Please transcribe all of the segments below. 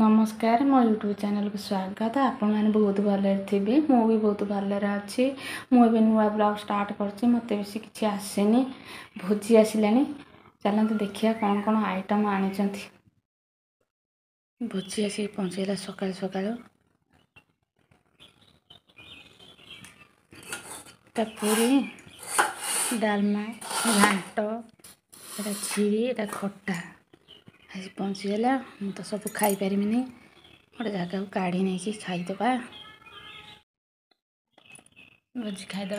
ନମସ୍କାର ମୋ ୟୁଟ୍ୟୁବ୍ ଚ୍ୟାନେଲ୍କୁ ସ୍ୱାଗତ ଆପଣମାନେ ବହୁତ ଭଲରେ ଥିବେ ମୁଁ ବି ବହୁତ ଭଲରେ ଅଛି ମୁଁ ଏବେ ନୂଆ ବ୍ଲଗ୍ ଷ୍ଟାର୍ଟ କରିଛି ମୋତେ ବେଶୀ କିଛି ଆସିନି ଭୋଜି ଆସିଲାଣି ଚାଲନ୍ତୁ ଦେଖିବା କ'ଣ କ'ଣ ଆଇଟମ୍ ଆଣିଛନ୍ତି ଭୋଜି ଆସିକି ପହଞ୍ଚିଗଲା ସକାଳୁ ସକାଳୁ ତା ପୁରୀ ଡାଲମା ଘାଣ୍ଟ ଏଇଟା ଖିରି ଏଇଟା ଖଟା आज पहुला म त सबै खाइपारि गाढी नै खाइदि भोज खाइदि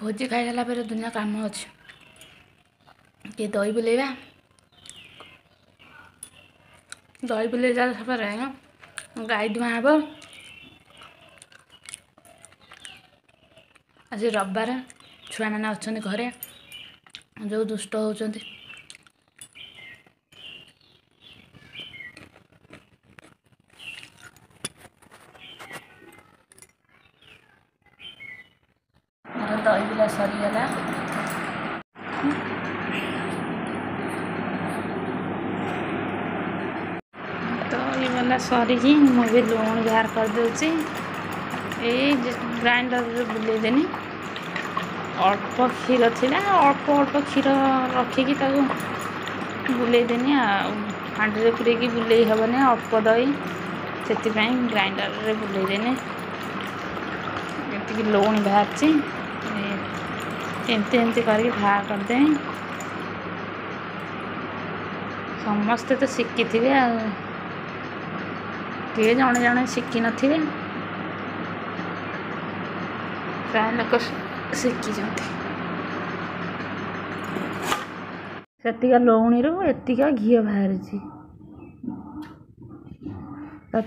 ଭୋଜି ଖାଇସାରିଲା ପରେ ଦୁନିଆ କାମ ଅଛି କିଏ ଦହି ବୁଲେଇବା ଦହି ବୁଲେଇ ସାରିଲା ପରେ ଗାଈ ଧୂଆଁ ହେବ ଆଜି ରବିବାର ଛୁଆମାନେ ଅଛନ୍ତି ଘରେ ଯେଉଁ ଦୁଷ୍ଟ ହେଉଛନ୍ତି दही सरीगला दहीवाला सरी मुझे लुण बाहर कर ये ग्राइंडर बुले देनी अल्प क्षीर था अल्प अल्प क्षीर रखी बुले देनी हाँडी पूरे कि बुले हेबन अल्प दही से ग्राइंडर में बुले देने तो तो तो लुण बाहर एमती एमती करके घा करदे समस्ते तो शिखी थे किए जड़े जड़े शिखी नए प्राय लोक शिखी सेका लौणी रूक घी बाहर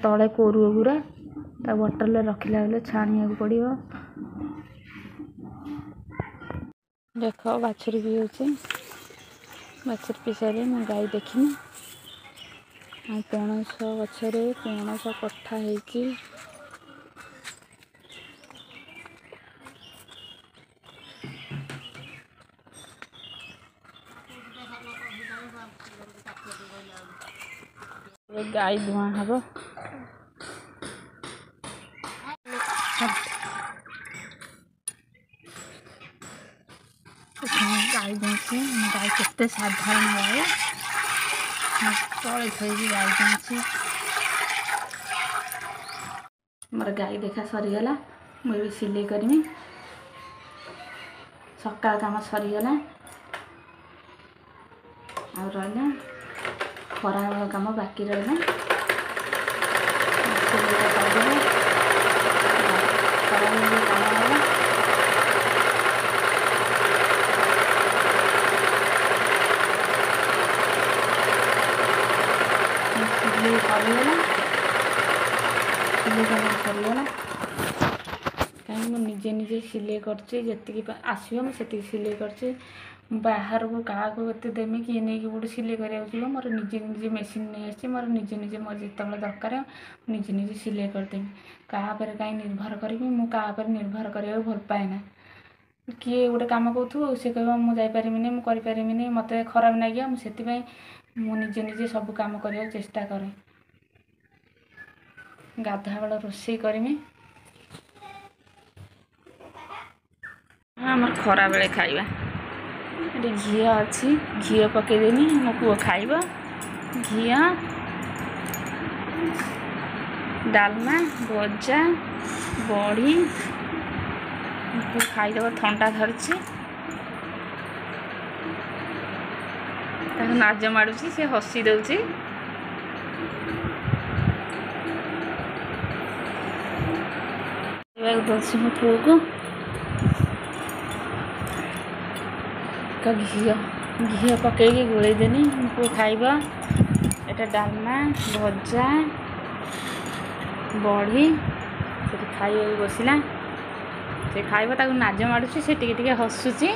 तले गुरा बटल रखला बेल छाणी पड़ो देख बाछुरी भी होछुरी पी सारे मैं गाई देखी पणस गचरे पणस कठा हो गाई धूआ हाँ गाय देखिए गाय साधारण है चढ़े थी गाय मोर गाई देखा सरीगला मुझे सिलई करमी सका कम सरीगला आ रहा खरा कम बाकी रहा पानी निकाल लेना सिलाई करना कर लेना कहीं मुझे निजे निजे सिलाई करती आसो मुझे सिलाई कर बाहर को क्या कोई देमी किए नहीं गोटे सिलई कर मोर निजे निजे मेसीन नहीं आज मोर निजे निजे मोर जो दरकार निजे निजे सिलई करदेमी क्या निर्भर करी मुझे निर्भर करा भल पाए ना କିଏ ଗୋଟେ କାମ କରୁଥିବ ସେ କହିବ ମୁଁ ଯାଇପାରିବିନି ମୁଁ କରିପାରିବିନି ମୋତେ ଖରାପ ଲାଗିବ ମୁଁ ସେଥିପାଇଁ ମୁଁ ନିଜେ ନିଜେ ସବୁ କାମ କରିବାକୁ ଚେଷ୍ଟା କରେ ଗାଧୁଆବେଳ ରୋଷେଇ କରିମି ଆମର ଖରାବେଳେ ଖାଇବା ଏଠି ଘିଅ ଅଛି ଘିଅ ପକାଇଦେନି ମୋ ପୁଅ ଖାଇବ ଘିଅ ଡାଲମା ଭଜା ବଢ଼ି একটু খাইদেব থন্ডা ধরছি ତାକୁ ନାଜ ମାଡ଼ୁଛି ସେ ହସି ଦେଉଛି ଦେଉଛି ମୋ ପୁଅକୁ ତ ଘିଅ ଘିଅ ପକେଇକି ଗୋଳେଇ ଦେନି ମୋ ପୁଅ ଖାଇବ ଏଇଟା ଡାଲମା ଭଜା ବଢ଼ି ସେଠି ଖାଇବାକୁ ବସିଲା ମୋତେ ଖାଇବା ତାକୁ ନାଜ ମାଡ଼ୁଛି ସେ ଟିକେ ଟିକେ ହସୁଛି